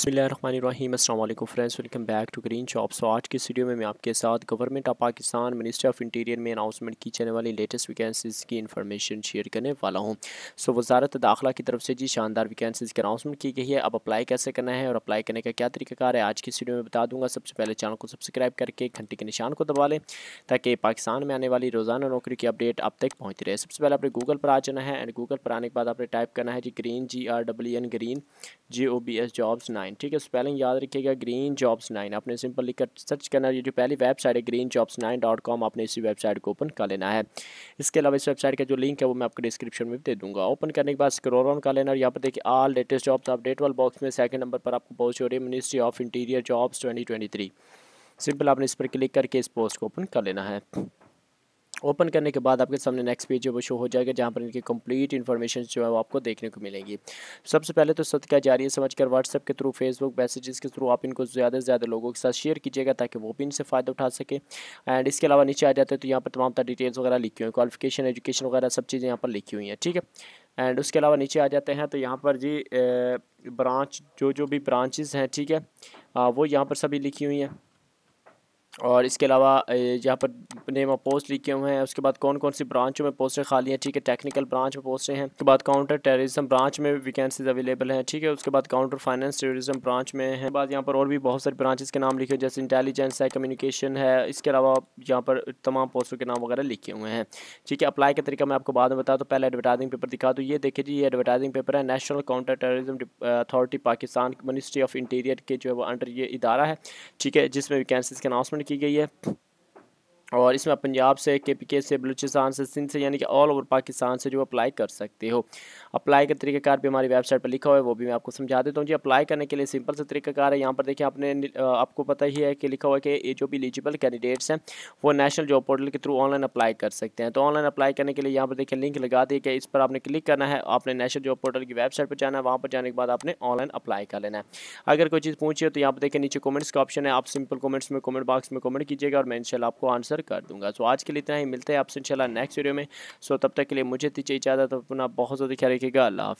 Allam friends, welcome back to green shop सो आज की video में मैं आपके साथ government of Pakistan, ministry of interior में अनाउंसमेंट की जाने वाली लेटेस्ट वैकेंसीज़ की इन्फॉर्मेशन शेयर करने वाला हूँ। सो वजारत दाखिला की तरफ़ से जी शानदार वैकेंसीज़ की अनाउंसमेंट की गई है। अब अप्लाई कैसे करना है और अप्लाई करने का क्या तरीकाकार है, आज की वीडियो में बता दूँगा। सबसे पहले चैनल को सब्सक्राइब करके घंटे के निशान को दबा लें, ताकि पाकिस्तान में आने वाली रोज़ाना नौकरी की अपडेट अब तक पहुँचती रहे। सबसे पहले अपने गूगल पर आ जाना है, एंड गूगल पर आने के बाद आपने टाइप करना है जी green, G R W N, green, G O B S jobs nine. ठीक है? स्पेलिंग याद रखिएगा ग्रीन जॉब्स नाइन आपने सिंपल लिखकर सर्च करना ये जो पहली वेबसाइट है green jobs nine dot com आपने इसी वेबसाइट को ओपन कर लेना है। इसके अलावा इस वेबसाइट का जो लिंक है, वो मैं आपको डिस्क्रिप्शन में दे दूँगा। ओपन करने के बाद स्क्रोल ऑन कर लेना और यहाँ पर देखिए आल लेटेस्ट जॉब्स अपडेट वाल बॉक्स में सेकंड नंबर पर आपको पहुँच हो रही है ministry of interior jobs twenty simple आपने इस पर क्लिक करके इस पोस्ट को ओपन कर लेना है। ओपन करने के बाद आपके सामने नेक्स्ट पेज जो वो शो हो जाएगा, जहाँ पर इनकी कंप्लीट इन्फॉर्मेशन जो है वो आपको देखने को मिलेंगी। सबसे पहले तो सदका जारी है समझ कर व्हाट्सएप के थ्रू फेसबुक मैसेजेस के थ्रू आप इनको ज़्यादा से ज़्यादा लोगों के साथ शेयर कीजिएगा ताकि वो भी इनसे फ़ायदा उठा सके। एंड इसके अलावा नीचे आ जाते हैं तो यहाँ पर तमाम डिटेल्स वगैरह लिखी हुई हैं क्वालिफिकेशन एजुकेशन वगैरह सब चीज़ें यहाँ पर लिखी हुई हैं, ठीक है? एंड उसके अलावा नीचे आ जाते हैं तो यहाँ पर जी ब्रांच जो जो भी ब्रांचेज़ हैं, ठीक है? वो यहाँ पर सभी लिखी हुई हैं। और इसके अलावा यहाँ पर नेम ऑफ़ पोस्ट लिखे हुए हैं। उसके बाद कौन कौन सी ब्रांचों में पोस्टें खाली हैं? ठीक है टेक्निकल ब्रांच में पोस्टें हैं। उसके बाद काउंटर टेररिज्म ब्रांच में वैकेंसीज अवेलेबल हैं। ठीक है, उसके बाद काउंटर फाइनेंस टेररिज्म ब्रांच में है। बाद यहाँ पर और भी बहुत सारे ब्रांचेस के नाम लिखे हुए जैसे इंटेलिजेंस है कम्युनिकेशन है। इसके अलावा यहाँ पर तमाम पोस्टों के नाम वगैरह लिखे हुए हैं। ठीक है अप्लाई का तरीका मैं आपको बाद में बता दूँ पहले एडवर्टाइजिंग पेपर दिखा दूँ। ये देखिए जी, ये एडवर्टाइजिंग पेपर है। National counter terrorism authority Pakistan ministry of interior के जो है वो अंडर ये इदारा है। ठीक है, जिसमें वैकेंसीज के अनाउंसमेंट की गई है। और इसमें पंजाब से के पी के से, बलूचिस्तान से, सिंध से, यानी कि ऑल ओवर पाकिस्तान से जो अप्लाई कर सकते हो। अप्लाई का तरीकाकार भी हमारी वेबसाइट पर लिखा हुआ है, वो भी मैं आपको समझा देता हूँ जी। अप्लाई करने के लिए सिंपल सा तरीकाकार है। यहाँ पर देखिए आपने आपको पता ही है कि लिखा हुआ है कि ये जो भी एलिजिबल कैंडिडेट्स हैं, वो नेशनल जॉब पोर्टल के थ्रू ऑनलाइन अप्लाई कर सकते हैं। तो ऑनलाइन अप्लाई करने के लिए यहाँ पर देखिए लिंक लगा दिए कि इस पर आपने क्लिक करना है। आपने नेशनल जॉब पोर्टल की वेबसाइट पर जाना है। वहाँ पर जाने के बाद आपने ऑनलाइन अप्लाई कर लेना है। अगर कोई चीज़ पूछिए तो यहाँ पर देखिए नीचे कॉमेंट्स का ऑप्शन है। आप सिंपल कॉमेंट्स में कॉमेंट बॉक्स में कॉमेंट कीजिएगा और मैं इनशाला आपको आंसर कर दूँगा। सो आज आज के लिए इतना ही। मिलते हैं आपसे, इंशाल्लाह नेक्स्ट वीडियो में। सो तब तक के लिए मुझे दीजिए इजाज़त अपना बहुत ज़्यादा ख्याल रखिएगा। अल्लाह